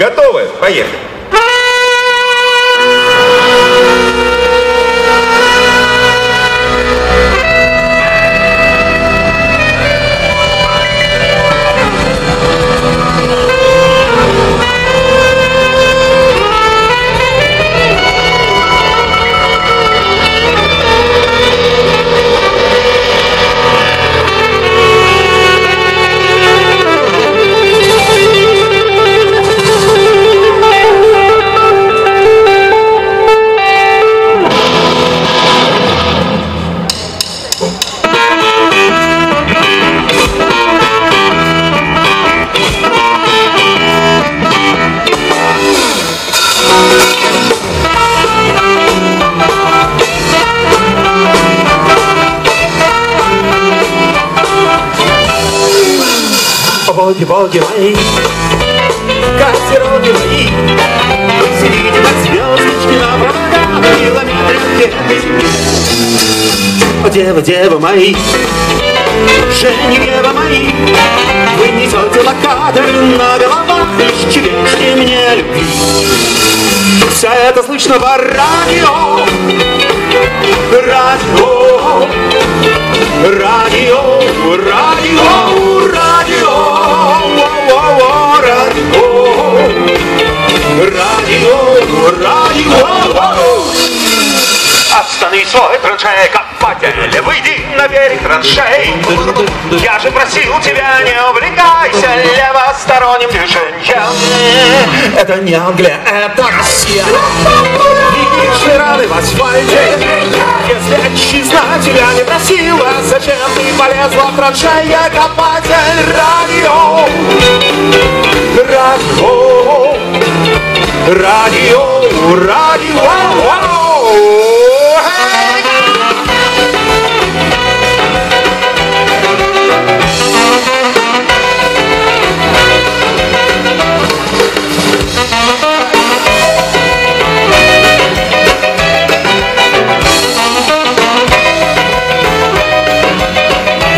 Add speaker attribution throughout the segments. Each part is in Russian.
Speaker 1: Готовы? Поехали.
Speaker 2: Боги, боги мои, катероги мои, сидите, как звездочки на проводах, километрах где О, девы, девы мои, Женевьева мои, Вы несете локаторы на головах, Лишь чевечьте мне любви. Все это слышно по радио, радио,
Speaker 3: свой траншей, копатель, выйди на берег траншей. Я же просил тебя, не увлекайся левосторонним движением.
Speaker 2: Это не Англия, это Россия. Видишь раны в асфальте. Если отчизна тебя не просила, зачем ты полезла в траншея копатель радио? Радио, радио, радио.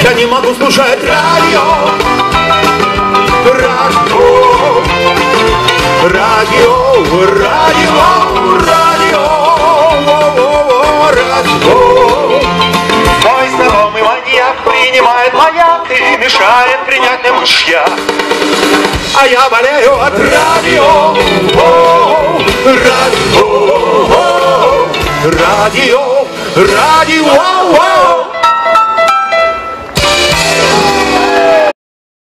Speaker 2: Я не могу слушать радио, радио, радио, радио, радио, радио.
Speaker 3: Мой знакомый маньяк принимает маяк и мешает принять мне мышьяк.
Speaker 2: А я болею от радио, о, радио, о, радио, радио, о,